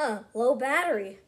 Huh, low battery.